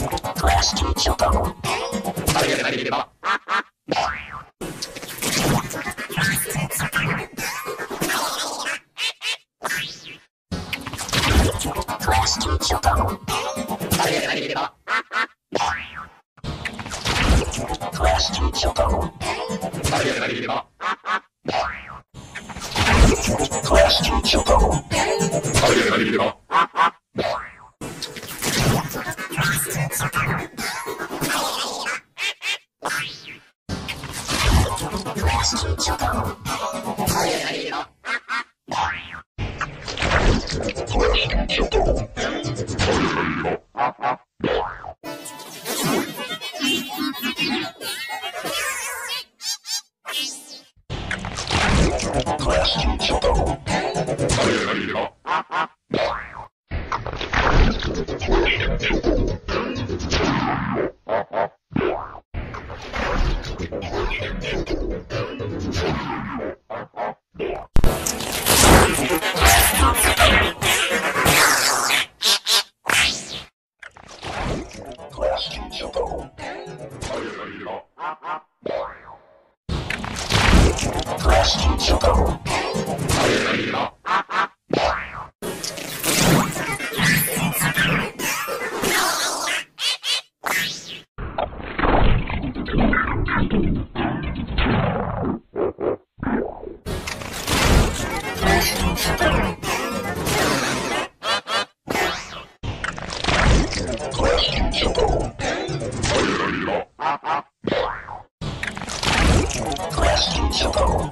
Class 2 Chocobo. Question to the Last Question Choco.